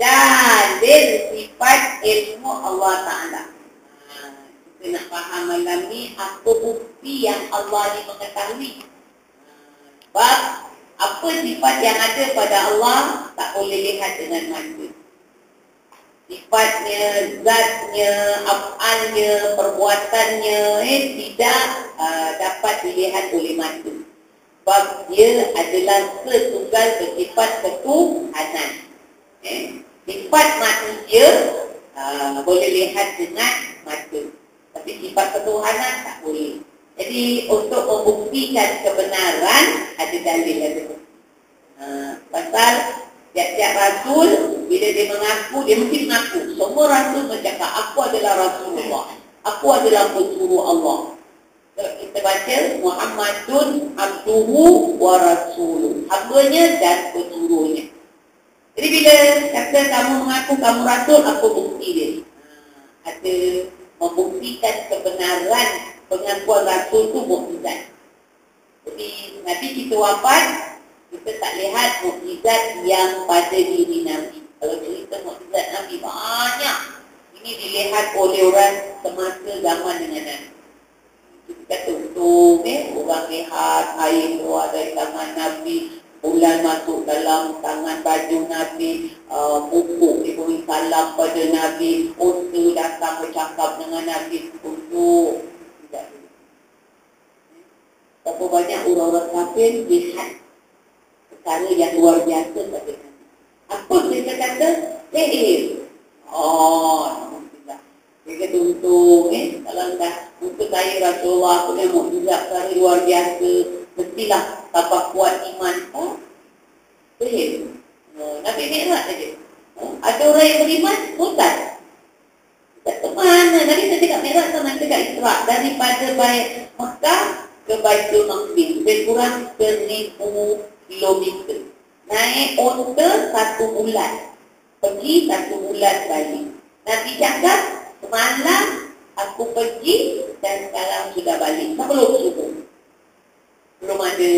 dalil sifat ilmu Allah Ta'ala. Kita nak faham malam ni apa bukti yang Allah ni mengetahui. Sebab apa sifat yang ada pada Allah tak boleh lihat dengan mata. Sifatnya, zatnya, afalnya, perbuatannya eh, tidak uh, dapat dilihat oleh mata. Sebab dia adalah setunggal bersifat ketuhanan. Eh? Sifat manusia uh, boleh lihat dengan mata. Tapi sifat ketuhanan tak boleh. Jadi untuk membuktikan kebenaran ada dalil ada. Uh, pasal tiap-tiap rasul bila dia mengaku dia mesti mengaku semua rasul bercakap aku adalah rasulullah. Aku adalah pesuruh Allah. Kalau kita baca Muhammadun abduhu wa rasuluh. Hambanya dan pesuruhnya. Jadi bila kata kamu mengaku kamu rasul, apa bukti dia? Ha, ada membuktikan kebenaran pengakuan rasul itu mukjizat. Jadi Nabi kita wafat, kita tak lihat mukjizat yang pada diri Nabi. Kalau cerita mukjizat Nabi banyak. Ini dilihat oleh orang semasa zaman dengan Nabi. Kita kata untung eh, orang lihat air keluar dari tangan Nabi, bulan masuk dalam tangan baju Nabi, uh, pupuk diberi salam pada Nabi, unta datang bercakap dengan Nabi untuk Berapa banyak orang-orang kafir lihat perkara yang luar biasa pada Nabi. Apa mereka kata? Eh, Oh, tidak. Dia kata untung, eh, kalau dah untuk saya Rasulullah, aku yang juga perkara luar biasa, mestilah tambah kuat iman. Oh, boleh. Oh, Nabi Mi'raj saja. Oh, ada orang yang beriman, hutan. Tak ke mana. Nabi saya cakap Mi'raj sama cakap Isra. Daripada baik Mekah ke Baitul Maqdis. Lebih kurang seribu kilometer. Naik onta satu bulan. Pergi satu bulan balik. Nabi cakap, semalam aku pergi dan sekarang sudah balik. Tak belum subuh belum ada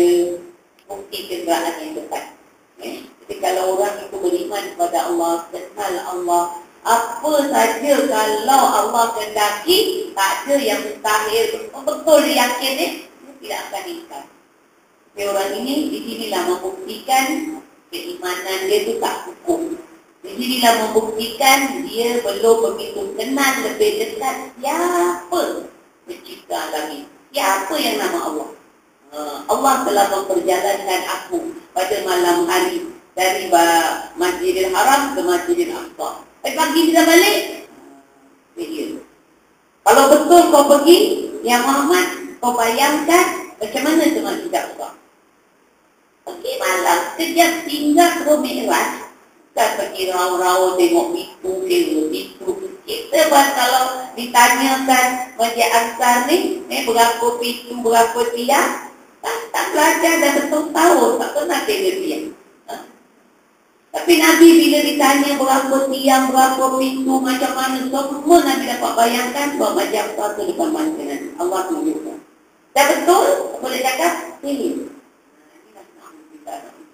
bukti kenderaan yang dekat. Eh? Jadi kalau orang itu beriman kepada Allah, kenal Allah, apa saja kalau Allah kendaki, tak ada yang mustahil. Betul dia yakin eh? Tidak akan ikat. Jadi orang ini di sinilah membuktikan keimanan dia itu tak hukum. Di sinilah membuktikan dia belum begitu kenal lebih dekat siapa pencipta alam ini. Siapa yang nama Allah. Allah telah memperjalankan aku pada malam hari dari Masjidil Haram ke Masjidil Aqsa. Tapi pagi dia balik. Uh, Kalau betul kau pergi, Ya Muhammad, kau bayangkan macam mana tu Masjid Aqsa. Pergi malam, sejak tinggal ke Mi'raj, kan pergi rau-rau tengok itu, tengok itu. Kita buat kalau ditanyakan Masjid Aqsa ni, eh, berapa pintu, berapa tiang, tak, belajar dah bertahun-tahun, tak pernah tengok dia. Ha? Tapi Nabi bila ditanya berapa tiang, berapa pintu, macam mana, semua Nabi dapat bayangkan bahawa macam satu depan mana Allah tunjukkan. Dah betul, boleh cakap, ini.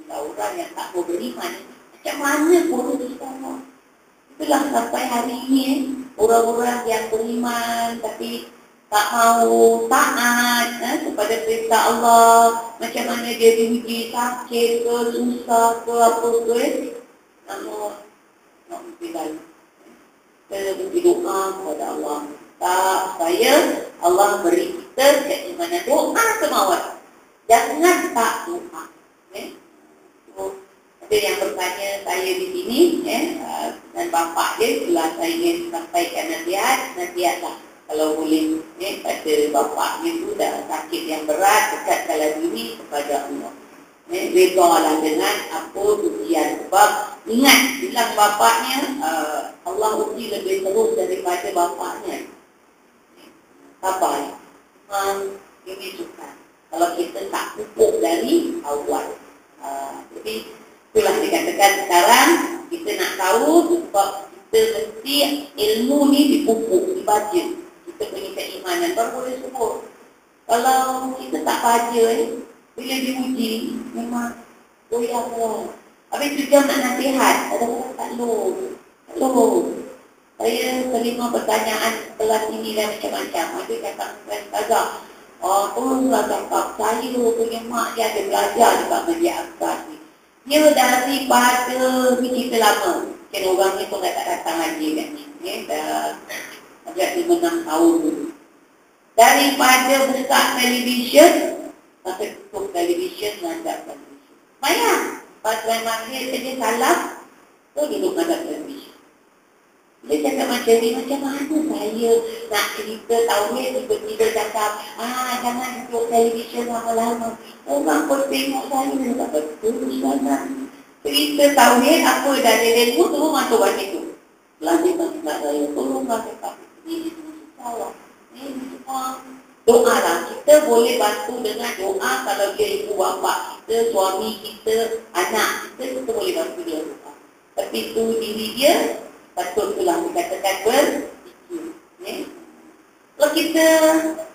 Orang yang tak mau beriman, macam mana pun kita Itulah sampai hari ini, orang-orang yang beriman tapi tak mau taat eh, kepada perintah Allah. Macam mana dia diuji sakit ke susah ke apa ke eh. namun nak berpilih saya beri doa kepada Allah. Tak saya Allah beri kita keimanan doa semawat. Jangan tak doa eh. so, ada yang bertanya saya di sini eh, dan bapak dia telah saya ingin sampaikan nasihat nasihatlah kalau boleh eh, pada bapaknya tu dah sakit yang berat dekatkanlah diri kepada Allah. Eh, redalah dengan apa ujian. Sebab ingat bilang bapaknya uh, Allah uji lebih terus daripada bapaknya. Apa ya? Ini suka kalau kita tak pupuk dari awal uh, jadi itulah dikatakan sekarang kita nak tahu sebab kita mesti ilmu ni dipupuk, dibaca kita punya keimanan baru boleh sebut. Kalau kita tak baca ni, bila diuji, memang goyang lah. Habis tu jam nak nasihat. Ada orang tak lu. Lu. Saya terima pertanyaan kelas ini dan macam-macam. Ada kata dengan Ustazah. Oh, tolonglah cakap. Saya punya mak dia ada belajar dekat media aksar ni. Dia daripada ni cerita lama. Kan orang ni pun tak datang lagi kan. Ya, dah agak lima enam tahun dulu. Daripada buka televisyen, sampai tutup televisyen, ngadap televisyen. Mayang. Pas main maghrib saja salam, tu duduk ngadap televisyen. Dia cakap macam ni, macam mana saya nak cerita tauhid tiba-tiba cakap, ah jangan duduk televisyen lama-lama. Orang pun tengok saya, tak betul sangat. Cerita tauhid, apa dah ada ilmu, tu masuk balik tu. Lagi tak saya, tolong lah cakap. Ini semua salah. Ini semua doa lah. Kita boleh bantu dengan doa kalau dia ibu bapa kita, suami kita, anak kita, kita boleh bantu dia doa. Tapi tu diri dia, patut itulah dikatakan berfikir. Ya? Kalau kita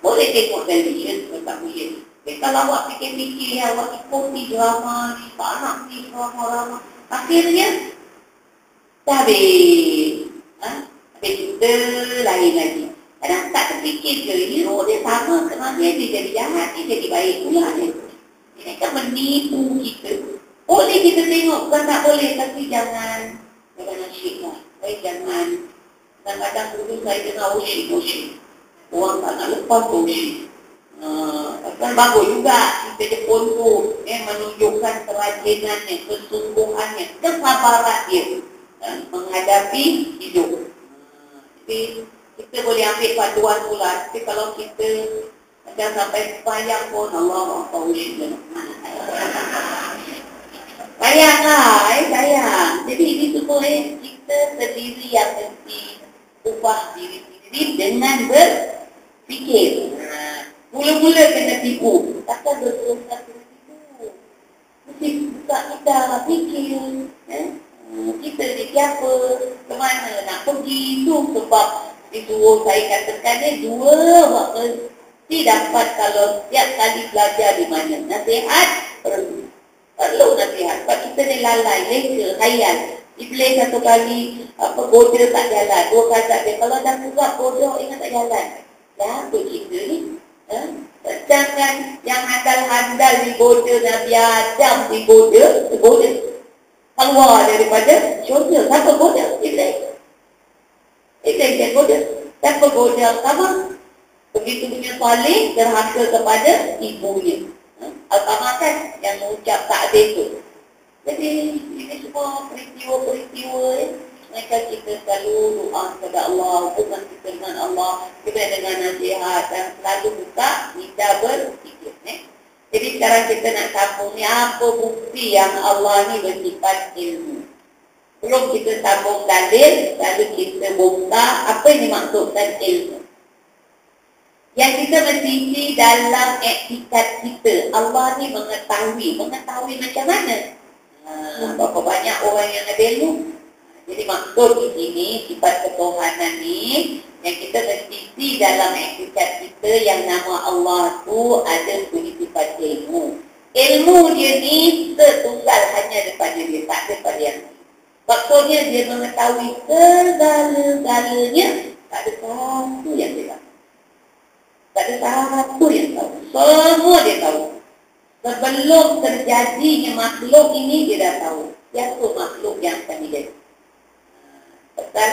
boleh tengok television, kita tak boleh. Tapi kalau awak fikir-fikir, awak ikuti drama ni, tak nak ni drama-drama. Akhirnya, dah habis. Ha? Habis kita lain lagi. Kadang tak terfikir ke, hero dia sama ke dia, dia jadi jahat, dia jadi baik pula dia. Ini kan menipu kita. Boleh kita tengok, bukan tak boleh, tapi jangan jangan asyik lah. Saya jangan kadang-kadang dulu saya dengar usyik-usyik. Orang tak nak lepas usyik. Uh, kan bagus juga kita Jepun tu eh, menunjukkan kerajinan kesungguhannya, kesabaran dia uh, menghadapi hidup. Uh, jadi kita boleh ambil panduan pula. Tapi kalau kita macam sampai sepanjang pun Allah tahu syirik. Sayanglah, eh sayang. Jadi ini semua eh, kita sendiri yang mesti ubah diri sendiri dengan berfikir. Mula-mula kena tipu. Takkan berteruskan kena tipu. Mesti buka kita fikir. Eh? Kita ni siapa, kemana nak pergi, tu sebab disuruh saya katakan ni dua waktu mesti dapat kalau setiap kali belajar di mana? Nasihat perlu. Perlu nasihat. Sebab kita ni lalai leka hayal Iblis satu kali apa goda tak jalan. Dua kali tak jalan. Kalau dah buat goda ingat tak jalan? Dah cerita ni? Ha? Jangan yang handal-handal di goda Nabi Adam di goda goda keluar daripada syurga siapa goda Iblis itu yang goda. Penggoda sama. Begitu punya salih derhaka kepada ibunya. Ha? Al-Qamah kan yang mengucap tak ada itu. Jadi ini semua peristiwa-peristiwa eh. Mereka kita selalu doa kepada Allah, hubungan kita dengan Allah, kita dengan nasihat dan selalu buka kita berfikir. Eh. Jadi sekarang kita nak sambung ni apa bukti yang Allah ni bersifat ilmu. Belum kita sambung dalil, lalu kita buka apa yang dimaksudkan ilmu. Yang kita mesti dalam etikat kita, Allah ni mengetahui. Mengetahui macam mana? Ha, berapa banyak orang yang ada ilmu? Jadi maksud di sini, sifat ketuhanan ni, yang kita mesti dalam etikat kita yang nama Allah tu ada sifat ilmu. Ilmu dia ni setunggal hanya daripada yang Maksudnya dia mengetahui segala-galanya Tak ada satu yang dia tahu. Tak ada satu yang tahu. Semua dia tahu. Sebelum terjadinya makhluk ini dia dah tahu. Siapa makhluk yang akan dijadi Betul?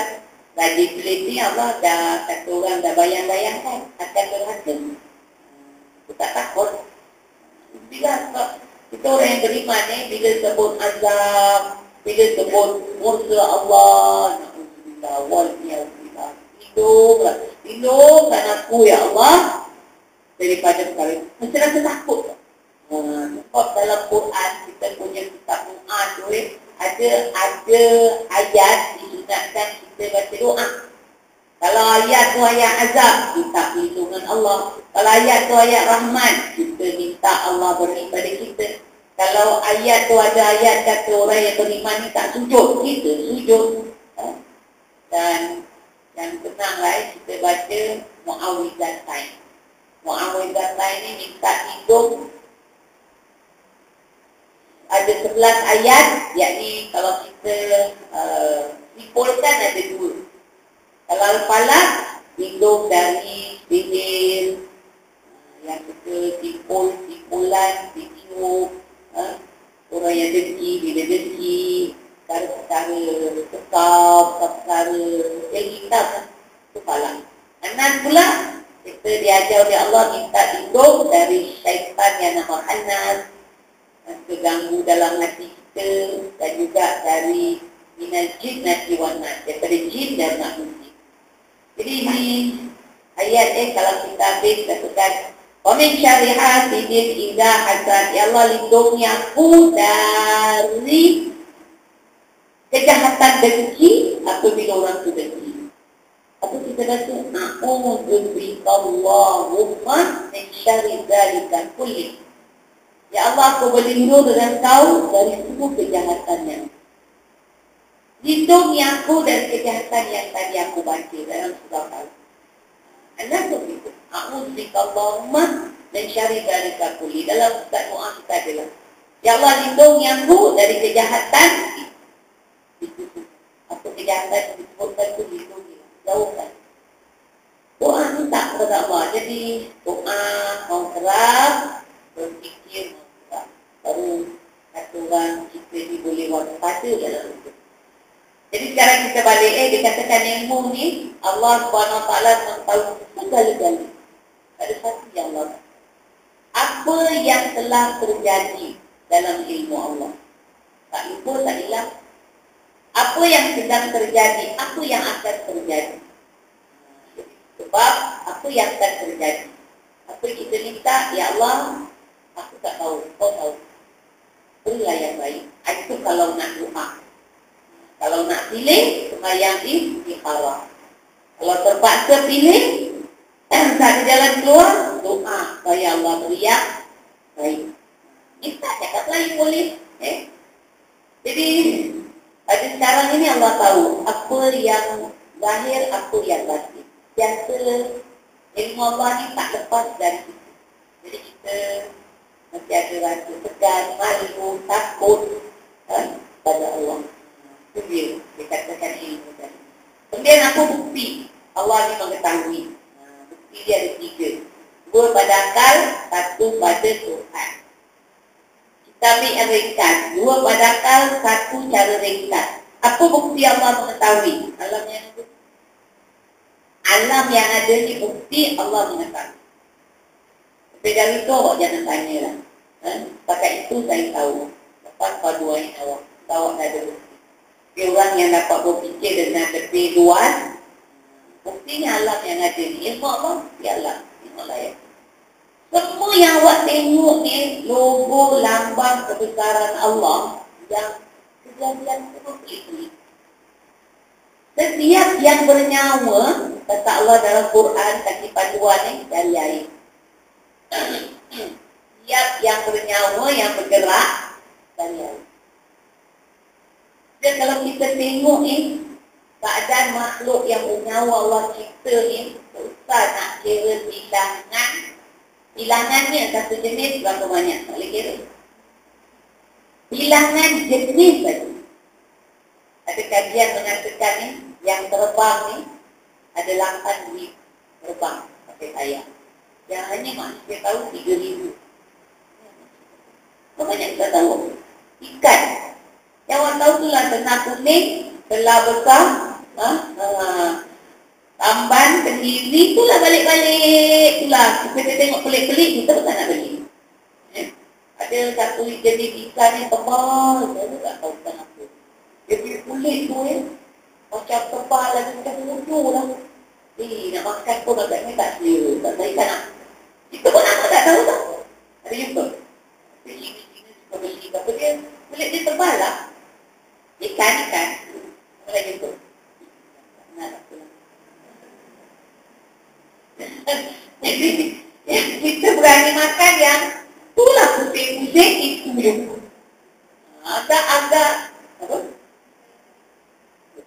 Lagi teliti Allah dah Kata orang dah bayang-bayangkan Akan berhasil. Kita tak takut. Bila kita orang yang beriman ni Bila sebut azab bila sebut Mursa Allah Na'udzubillah Waliyahulillah Hiduplah Hidupkan aku ya Allah Daripada itu Mesti rasa takut Sebab dalam Quran Kita punya kitab Mu'ad tu eh, Ada Ada ayat Disunatkan kita baca doa kalau ayat tu ayat azab, kita perlindungan Allah. Kalau ayat tu ayat rahmat, kita minta Allah beri pada kita. Kalau ayat tu ada ayat kata orang yang beriman ni tak sujud, kita sujud. Ha? Dan yang tenanglah eh, kita baca Mu'awidatain. Mu'awidatain ni minta hidup ada 11 ayat yakni kalau kita uh, simpulkan ada dua kalau al-falak lindung dari sihir uh, yang kita simpul simpulan ditiup uh, orang yang dengki bila dengki perkara-perkara sekau perkara yang hitam itu falak enam pula kita diajar oleh Allah minta lindung dari syaitan yang nama Hanas terganggu dalam hati kita dan juga dari minal jin nanti wanat daripada jin dan manusia. Jadi ini ayat eh kalau kita habis katakan Wamin syariah bidin indah hasan Ya Allah lindungi aku dari kejahatan dengki apabila orang tu dengki. Apa kita kata? Na'udhu bikallahumma min syari dhalika kulli. Ya Allah, aku berlindung dengan kau dari semua kejahatannya. Lindungi aku dari kejahatan yang tadi aku baca dalam surah al Anak tu itu. Aku Allahumma dan syari dari kakuli. Dalam Ustaz Mu'ah kita adalah. Ya Allah, lindungi aku dari kejahatan. Apa kejahatan yang disebutkan itu lindungi. Jauhkan. Doa minta kepada Allah. Jadi doa mau keras, berfikir baru satu orang kita ni boleh waspada dalam itu. Jadi sekarang kita balik eh dikatakan ilmu ni Allah taala tahu segala-galanya. Ada satu yang Allah. Apa yang telah terjadi dalam ilmu Allah? Tak lupa, tak hilang. Apa yang sedang terjadi? Apa yang akan terjadi? Sebab apa yang akan terjadi? Apa kita minta? Ya Allah, aku tak tahu. Kau tahu berilah yang baik. Itu kalau nak doa. Kalau nak pilih, semayang di ikharah. Kalau terpaksa pilih, tak ada jalan keluar, doa. Supaya Allah beri yang baik. Kita cakap lain boleh. Eh? Jadi, pada sekarang ini Allah tahu apa yang lahir, apa yang batin. Biasa, ilmu Allah ni tak lepas dari kita. Jadi kita masih ada rasa segan, malu, takut kan, pada Allah. Dia, dia katakan ilmu tadi. Kemudian apa bukti? Allah ni mengetahui. Ha, bukti dia ada tiga. Dua pada akal, satu pada Tuhan. Kita ambil yang ringkas. Dua pada akal, satu cara ringkas. Apa bukti Allah mengetahui? Alam yang ada. Alam yang ada ni bukti Allah mengetahui. Tapi dari itu awak jangan tanya lah. Eh? Pakai itu saya tahu. Lepas paduan awak. Awak tak ada bukti. Tapi orang yang dapat berfikir dengan lebih luas. Buktinya alam yang ada ni. Ilmu Allah, ya Allah. Ilmu ya. Semua yang awak tengok ni, logo, lambang, kebesaran Allah. Yang kejadian semua pelik-pelik. Setiap yang bernyawa, kata Allah dalam Quran, kaki paduan ni, dari air. Siap yang bernyawa, yang bergerak Kalian Dan kalau kita tengok ni Keadaan makhluk yang bernyawa Allah cipta ni Susah nak kira bilangan Bilangannya satu jenis berapa banyak Tak boleh kira Bilangan jenis saja Ada kajian mengatakan ni Yang terbang ni Ada 8 duit terbang Pakai sayang yang hanya manusia tahu tiga ribu. Apa banyak kita tahu? Ikan. Orang tahu tu lah tenang kuning, telah besar, ha? ha? tamban, sendiri, itulah balik-balik. Itulah, kita tengok pelik-pelik, kita tak nak beli. Eh? Ada satu jenis ikan yang tebal, saya tak tahu ikan apa. Dia punya kulit tu eh, macam tebal lagi, macam lucu lah. Eh, nak makan pun agaknya tak selera, tak tahu ikan apa. Kita pun apa tak tahu tak? Ada jumpa? Cina-cina suka beli apa dia? Kulit dia tebal lah. Ikan, ikan. Apa lagi tu? Jadi, kita berani makan yang itulah putih-putih itu. Agak-agak?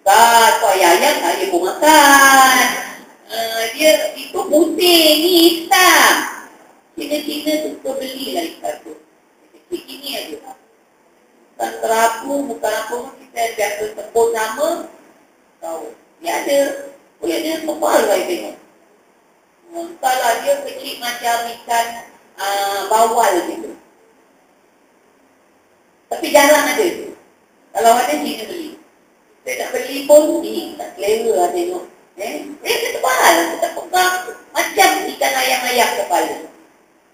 Tak, kau ayam, saya pun makan. Uh, dia itu putih, ni hitam. Cina-cina suka beli lah ikan tu. Kecil ini aja. Bukan terapu, bukan apa kita biasa sebut nama. Tahu. Dia ada. Boleh dia tebal lah tengok. Kalau dia kecil macam ikan uh, bawal gitu. Tapi jarang ada. Kalau ada, kita beli. Saya nak beli pun, ini tak selera lah tengok. Eh, dia tebal. Kita pegang macam ikan ayam-ayam kepala.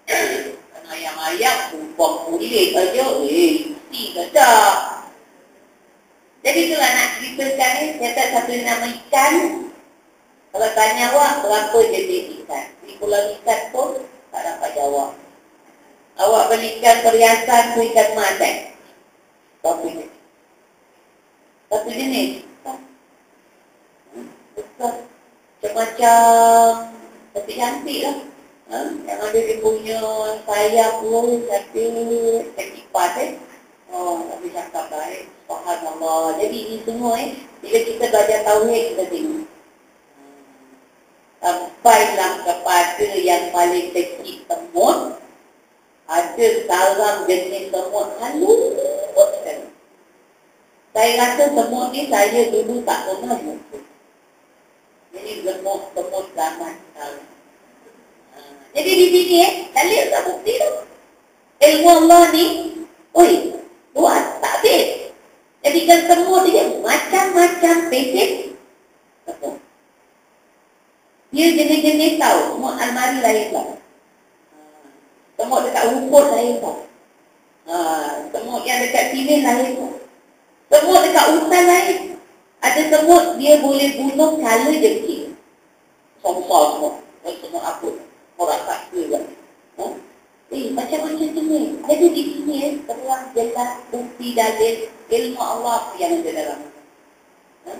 ikan ayam-ayam, kumpang kulit aja. Eh, isi sedap. Jadi itulah nak ceritakan ni, saya tak satu nama ikan. Kalau tanya awak, berapa jenis ikan? Di pulau ikan pun, tak dapat jawab. Awak beli ikan perhiasan, tu ikan masak. Berapa jenis? Satu jenis. Macam-macam. Tapi cantik lah. Ha? Yang ada dia punya sayap pun, cantik. Sekipas eh. Oh, tapi cakap baik. Subhanallah. Jadi ini semua eh. Bila kita belajar tauhid, kita tengok. Sampailah kepada yang paling kecil semut. Ada sarang jenis semut halus sekali. Saya rasa semut ni saya dulu tak pernah jumpa. Jadi semut-semut zaman sekarang. Ha, jadi di sini eh, dalil tak bukti tu. Ilmu Allah ni, oi, buat tak habis. Jadi kan semua dia macam-macam semua. Dia jenis-jenis tahu, semua almari lain tahu. Semua dekat rumput lain tahu. Ha, semua yang dekat sini lain tahu. Semua dekat hutan lain. Ada semut dia boleh bunuh kala jengkil. Songsor semua. Semua apa? Orang tak ke ha? Eh, macam-macam ni. Jadi di sini eh, terang jelas bukti dalil ilmu Allah yang ada dalam ha?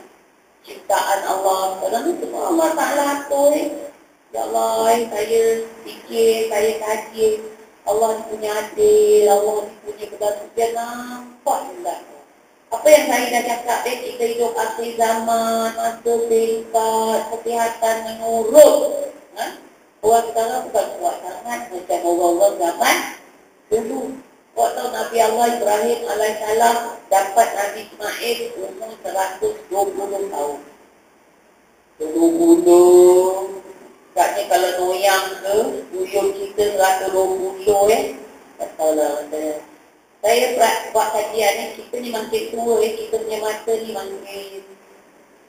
ciptaan Allah. Kadang semua Allah Ta'ala atur eh. Ya Allah, eh, saya fikir, saya kaji. Allah ni punya adil, Allah ni punya kebenaran. Dia nampak juga. Apa yang saya dah cakap, eh, kita hidup akhir zaman, masa singkat, kesihatan menurut. Ha? Orang sekarang bukan kuat sangat macam orang-orang zaman dulu. Kau tahu Nabi Allah Ibrahim alaihissalam dapat Nabi Ismail umur 120 tahun. 20 Katanya kalau noyang ke, duyung kita 120 eh. Tak tahu lah. Saya buat, kajian ni, kita ni makin tua eh. Kita punya mata ni makin,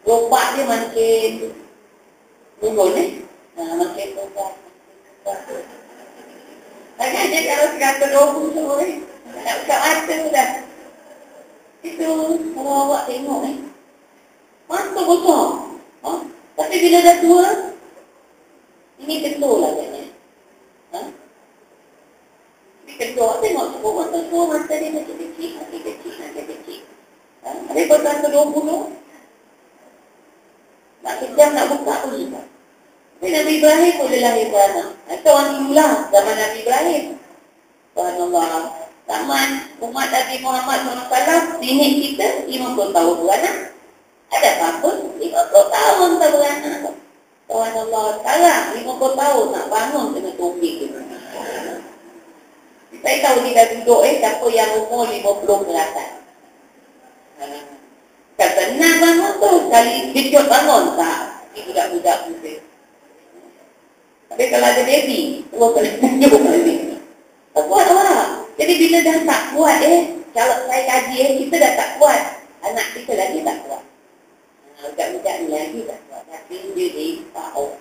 lompat dia makin, turun eh. Tobat. Maknanya kalau kata robu tu, eh, nak buka mata dah. Itu, kalau awak tengok eh, mata. Ha? Tapi bila dah tua, ini betul lah. Ha? Ini. Tengok semua mata tua, mata dia macam kecil, macam kecil, macam kecil. Ha? Ada kata 20, nak kejam nak buka pun juga. Tapi Nabi Ibrahim boleh lahir beranak. Itu orang dulu lah, zaman Nabi Ibrahim. Subhanallah. Zaman umat Nabi Muhammad SAW, nenek kita 50 tahun beranak. Ada apa-apa? 50 tahun tak beranak. Subhanallah. Sekarang 50 tahun nak bangun dengan topik tu. Saya tahu ni dah duduk eh, siapa yang umur 50 ke atas. Kata, nak bangun tu, kali kejut bangun tak? Ini budak-budak muda. Tapi kalau ada baby, dua kali tunjuk kali. Tak kuat lah. Jadi bila dah tak kuat eh, kalau saya kaji eh, kita dah tak kuat. Anak kita lagi tak kuat. Budak-budak ni lagi tak kuat. Tapi dia tahu.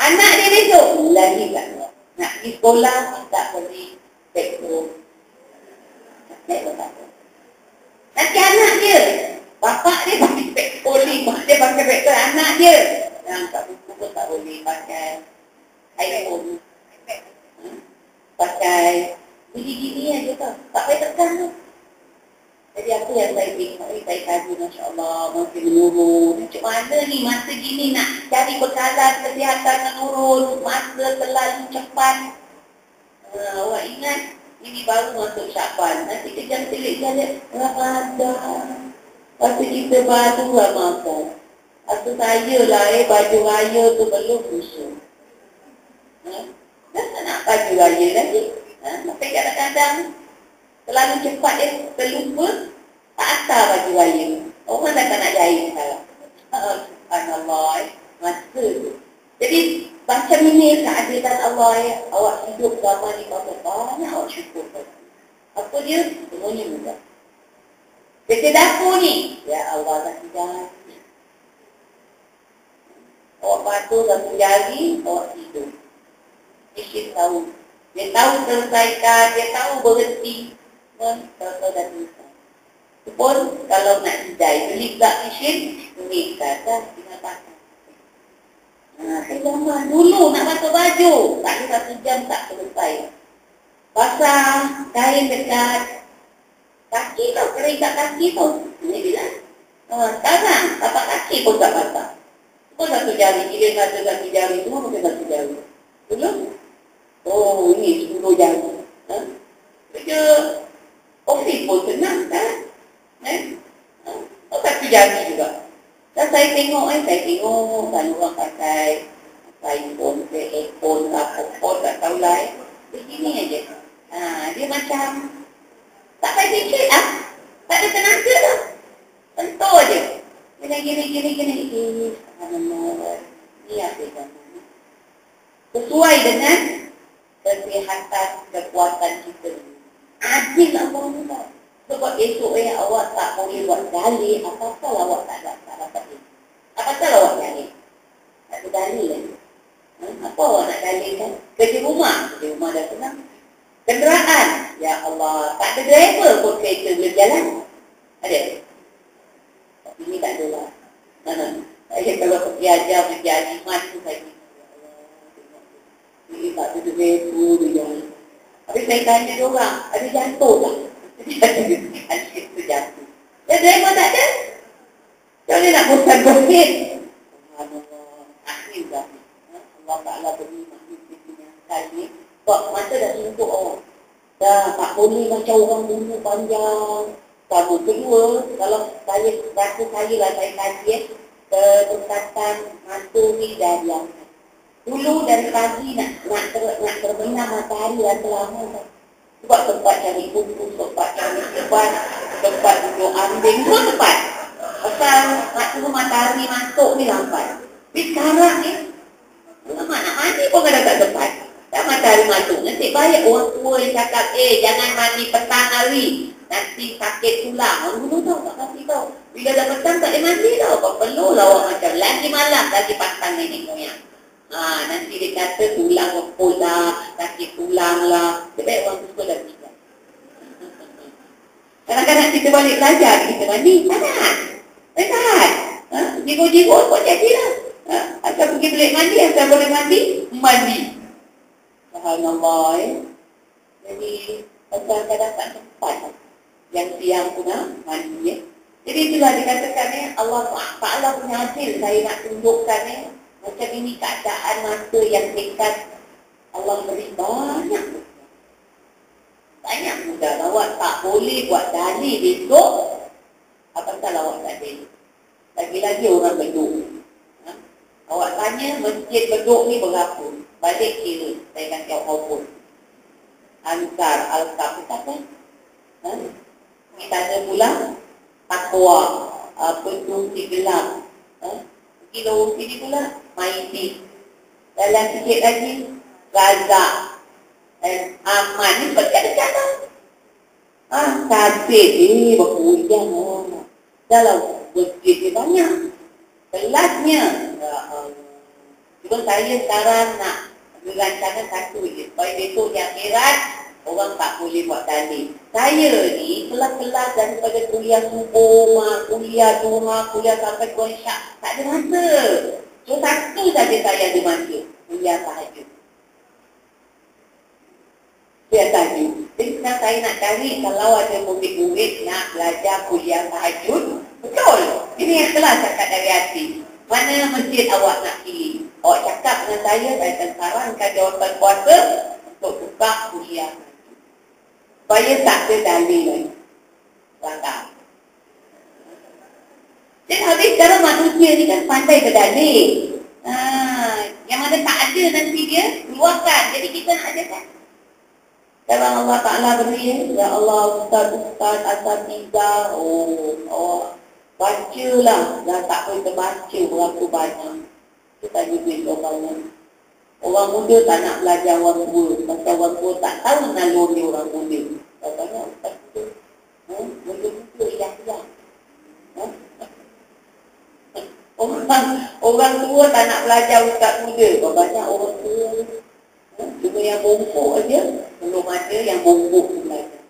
Anak dia besok lagi tak kuat. Nak pergi sekolah, tak pergi petrol. Tak tak kuat. Nanti anak dia, bapak dia pakai petrol, mak dia pakai petrol, anak dia. Yang tak pun tak boleh pakai iPhone. Hmm? Pakai gini-gini aja tau. Tak payah tekan tu. Jadi apa yang saya tengok ni, saya kaji Masya Allah, masih menurun. Macam mana ni masa gini nak cari bekalan kesihatan menurun, masa terlalu cepat. Uh, awak ingat, ini baru masuk syaban. Nanti kejam telik jalan, Ramadan. Lepas kita baru makan. Atau saya lah eh, baju raya tu belum busuk. Ha? Dah tak nak baju raya lagi. Ha? Tapi kadang-kadang Terlalu cepat dia terlupa tak atar baju raya. Orang dah tak nak jahit sekarang. Subhanallah. Eh. Masa tu. Jadi macam ini keadilan Allah ya. Awak hidup zaman ni banyak banyak awak syukur. Apa dia? Semuanya mudah. Kerja dapur ni. Ya Allah dah tidak. Awak patuh satu jari, awak tidur. Dia tahu. Dia tahu selesaikan, dia tahu berhenti. Tahu-tahu dah selesai. Pun kalau nak sidai, beli pula mesin, beli kata, tinggal pakai. Ha, saya zaman dulu nak pakai baju, tak ada satu jam tak selesai. Pasang kain dekat kaki tau, kering kat kaki tau. Ini bilang. Ha, sekarang, tapak kaki pun tak patah. Pun satu jari, kira kata satu jari, semua pakai satu jari. Dulu? Oh, ini sepuluh jari. Ha? Kerja ofis pun senang kan? Eh? Oh, kaki jari juga. Dan saya tengok, eh, saya tengok kan orang pakai iPhone, iPhone, iPhone, tak tahu lah. Eh. Begini aja. Ha, dia macam tak payah fikir lah. Tak ada tenaga lah. Tentu aja. Gini, gini, gini, gini. Ini, Ini apa yang Sesuai dengan kesihatan, kekuatan kita. Adil lah Allah. Sebab esok eh awak tak boleh buat dalih, apakah awak tak dapat tak dapat ni? Apakah awak dalih? Tak ada dalih lagi. Hmm? Apa awak nak dalih kan? Kerja rumah, kerja rumah dah senang. Kenderaan, ya Allah, tak ada driver pun kereta boleh jalan. Ada? Tapi ni tak ada lah. Saya kalau pergi ajar, pergi aliman tu saya ini tak ada driver, dia jalan. Tapi saya tanya dia orang, ada jantung tak? Asyik jatuh. Ya, driver tak ada. Macam mana nak bosan gosip? Akhir dah. Allah Ta'ala beri makhluk dunia sekali. Sebab masa dah tunjuk orang. Dah tak boleh macam orang dulu panjang. Sama kedua, kalau saya rasa saya lah saya kaji eh, kesempatan mata ni dah diangkat. Dulu dari pagi nak nak, ter, nak terbenam matahari dah terlama. Sebab tempat cari buku, tempat cari sebat, tempat duduk ambing, semua tempat. Pasal nak tunggu matahari masuk ni lambat. Tapi sekarang ni, lama nak mandi pun kena tak tempat. Tak matahari masuk. Nanti banyak orang tua yang cakap, eh jangan mandi petang hari. Nanti sakit. Orang dulu tahu, tak kasih tahu. Bila dah petang tak boleh mandi tau. Kau perlu lah orang macam lagi malam, lagi petang ni moyang. Ha, nanti dia kata tulang lepul lah, sakit tulang lah. Sebab orang tu suka tidak. Kadang-kadang kita balik belajar, kita mandi. Tak nak. Ha? Jigo-jigo pun jadilah. Ha? Asal pergi balik mandi, asal boleh mandi, mandi. Subhanallah. Eh? Jadi, asal kadang tak sempat. Yang siang pun ha? mandi. Eh? Jadi itulah dikatakan eh, Allah Ta'ala punya hasil saya nak tunjukkan eh, macam ini keadaan masa yang dekat Allah beri banyak Banyak mudah Awak tak boleh buat dalih besok Apakah awak tak ada Lagi-lagi orang beduk ha? Awak tanya masjid beduk ni berapa Balik kira Saya akan jawab maupun Ansar Al-Kaf Kita apa? Ha? Tanya pula Takwa Apa tu si gelap ha? Kilo sini pula Maiti. Dalam sikit lagi, Razak dan Ahmad ni dekat-dekat tau. Ah, sabit ni berhujan orang. Dalam masjid ni banyak. Kelasnya. Ya Cuma saya sekarang nak merancangan satu je. Supaya besok yang akhirat, orang tak boleh buat dalih. Saya ni kelas-kelas daripada kuliah subuh, kuliah duha, kuliah sampai kuliah syak. Tak ada masa. So satu saja saya ada masa kuliah tahajud. Kuliah tahajud. Jadi sekarang saya nak cari kalau ada murid-murid nak belajar kuliah tahajud. Betul. Ini yang telah cakap dari hati. Mana masjid awak nak pilih? Awak cakap dengan saya, saya akan sarankan jawapan kuasa untuk buka kuliah. Supaya tak ada dalil lagi. Langkah. Dan habis sekarang manusia ni kan pandai berdalih. Ha, yang mana tak ada nanti dia keluarkan. Jadi kita nak ada kan? Sekarang Allah Ta'ala beri, ya Allah, Ustaz, Ustaz, Asal Tiga, oh, oh, bacalah, dah tak boleh terbaca berapa banyak. Kita juga orang Orang muda tak nak belajar orang tua, pasal orang tua tak tahu naluri orang muda. Katanya, Ustaz, itu, hmm, muda-muda, ya, ya. Orang, orang tua tak nak belajar Ustaz muda, banyak orang tua. Cuma yang bongkok aja belum ada yang bongkok belajar.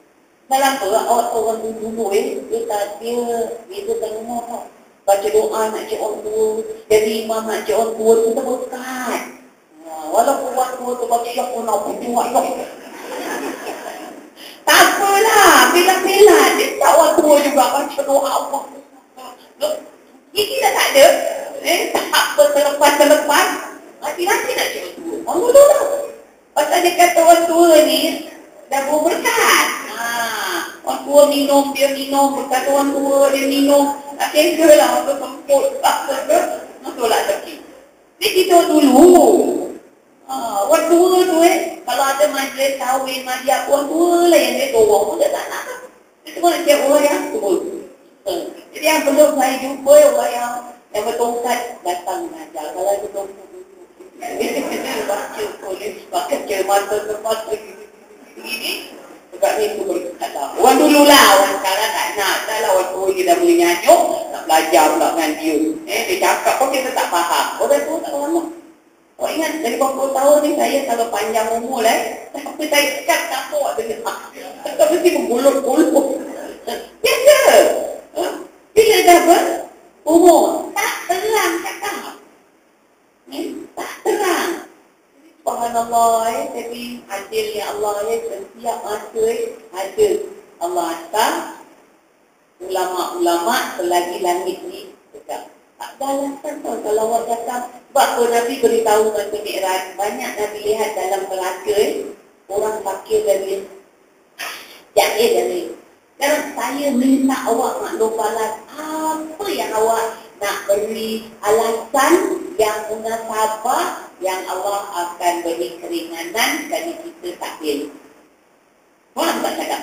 Dalam tu orang orang dulu eh dia tak dia dia tengok tau. Baca doa nak cek orang tua, jadi imam nak cek orang tua tu terberkat. Ha, orang tua tu baca syah pun nak pergi buat Tak apalah, bila-bila dia tak orang tua juga baca doa Allah. Ini kita tak ada. Eh, tak apa terlepas-terlepas. Mati-mati nak orang tua. Allah dulu Pasal dia kata orang tua ni dah berberkat. Ha, orang tua minum, dia minum. Berkat orang tua, dia minum. Tak kira lah, apa semput, apa ke. Masuk lah sakit. Ni kita dulu. Ha, orang tua tu eh, kalau ada majlis kahwin, majlis orang tua lah yang dia dorong pun dia tak nak. Dia cakap orang yang tua. Ha. Jadi yang belum saya jumpa orang yang yang bertongkat datang mengajar. Kalau dia tongkat baca boleh pakai cermata terpaksa ini sebab ni tu berkata orang dulu lah orang sekarang tak nak dah lah orang tua dia dah boleh nyanyuk nak belajar pula dengan dia eh, dia cakap pun kita tak faham orang tua tak faham Oh ingat dari beberapa tahun ni saya kalau panjang umur lah Tapi saya cakap tak kuat dengan Tak mesti bergulung-gulung. Biasa. Bila dah ber umur. Tak terang cakap eh? Tak terang. Subhanallah eh, tapi adilnya Allah ya. Setiap masa eh, ada Allah hantar ulama-ulama selagi langit ni dekat. Tak ada alasan tau kalau awak cakap sebab apa Nabi beritahu masa Mi'raj banyak Nabi lihat dalam belaka eh, orang fakir dari jahil dari sekarang saya minta awak nak balas apa yang awak nak beri alasan yang munasabah yang Allah akan beri keringanan bagi kita takdir. Faham tak cakap?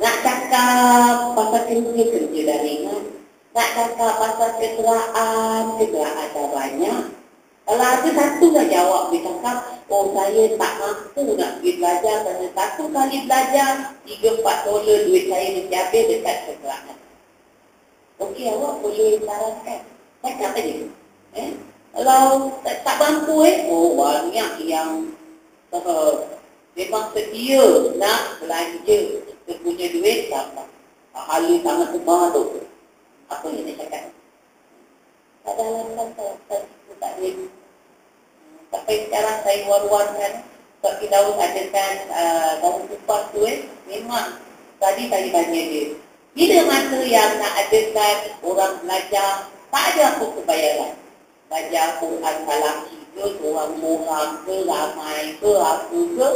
Nak cakap pasal kerja kerja dah ringan. Nak cakap pasal kegeraan, kegeraan dah banyak. Kalau ada satu dah jawab, dia cakap, oh saya tak mampu nak pergi belajar kerana satu kali belajar, tiga empat dolar duit saya mesti habis dekat kegeraan. Okey, awak boleh sarankan. Cakap aja. Eh? Kalau tak, tak mampu eh, oh banyak yang uh, memang sedia nak belanja dia punya duit dapat. Pahala sangat rumah tu. Apa yang dia cakap? Tak ada alasan tak, tak, tak boleh. Sampai sekarang saya war-warkan sebab kita tahu adakan daun kupas tu eh, memang tadi tadi tanya dia. Bila masa yang nak adakan orang belajar, tak ada apa kebayaran belajar Quran lelaki ke, orang murah ke, ramai ke, apa ke,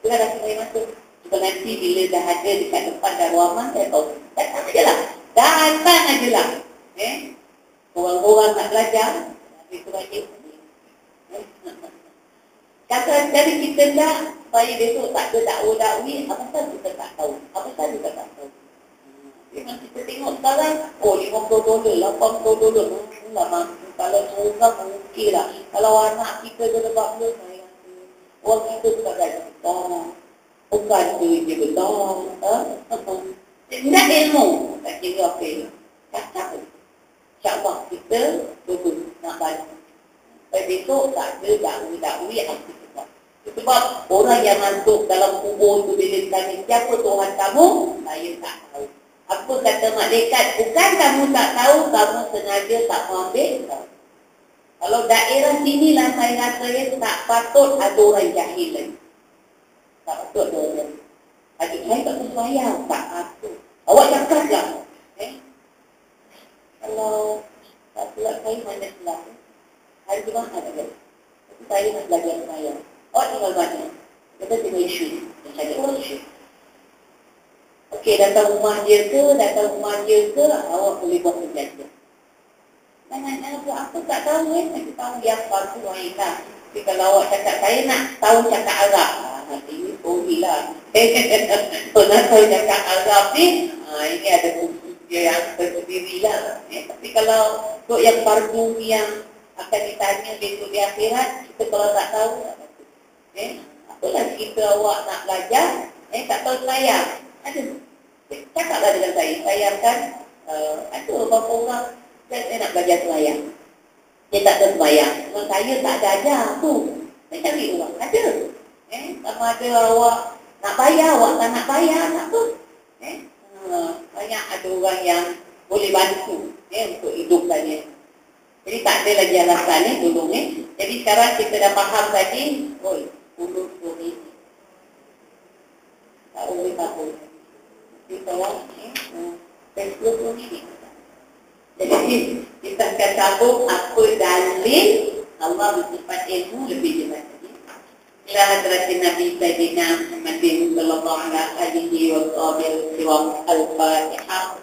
kita dah kena masuk. Kita nanti bila dah ada dekat depan darwaman, saya tahu. Datang aja lah. Datang aja lah. Eh? Orang-orang nak belajar, itu wajib. Eh? Kata dari kita dah, supaya besok tak ada dakwa-dakwi, apa sahaja kita tak tahu. Apa sahaja kita tak tahu. Memang kita tengok sekarang, oh 50 dolar, 80 dolar, enggak mampu. Kalau seorang mungkin lah. Kalau anak kita dia lebat dia, saya Orang kita tak ada kita. Bukan duit Tidak ilmu. Tak kira apa ini. Cakap pun. InsyaAllah kita betul nak balik. Tapi besok tak ada dakwi-dakwi yang kita Sebab orang yang masuk dalam kubur tu bila ditanya siapa Tuhan kamu, saya tak tahu. Apa kata malaikat? Bukan kamu tak tahu, kamu sengaja tak mengambil tahu. Kalau daerah sini lah saya rasa ya, tak patut ada orang jahil lagi. Tak patut ada orang. Adik saya tak terbayang, tak patut. Awak cakap lah. Eh? Kalau tak silap saya mana silap. Hari Jumat ada kan? Tapi saya nak belajar saya. Awak tinggal mana? Kita tinggal isu. Saya cari orang isu. Okey, datang rumah dia ke, datang rumah dia ke, awak boleh buat perjanjian. Jangan jangan buat apa tak tahu eh, nak tahu yang baru wanita. Tapi kalau awak cakap saya nak tahu cakap Arab, ha, nanti berfungsi lah. Pernah saya cakap Arab ni, ha, ini ada dia yang berdiri lah. Eh, tapi kalau untuk yang fardu yang akan ditanya besok di akhirat, kita kalau tak tahu, tak tahu. Eh, apalah kita awak nak belajar, eh, tak tahu selayang. Ada. Cakaplah dengan saya, sayangkan uh, ada beberapa orang saya, saya nak belajar selayang. Dia tak tahu selayang. Kalau saya tak ada ajar tu, saya cari orang. Ada. Eh, sama ada awak nak bayar, awak tak nak bayar, tak apa. Eh, uh, banyak ada orang yang boleh bantu eh, untuk hidupkannya. Jadi tak ada lagi alasan ni, tolong eh. Jadi sekarang kita dah faham tadi, oi, puluh puluh Tak boleh tahu. Jadi tolong eh, sepuluh puluh ni. Jadi kita akan sambung apa dalil Allah bersifat ilmu lebih jelas إلى حضرة النبي سيدنا محمد صلى الله عليه وسلم الفاتحة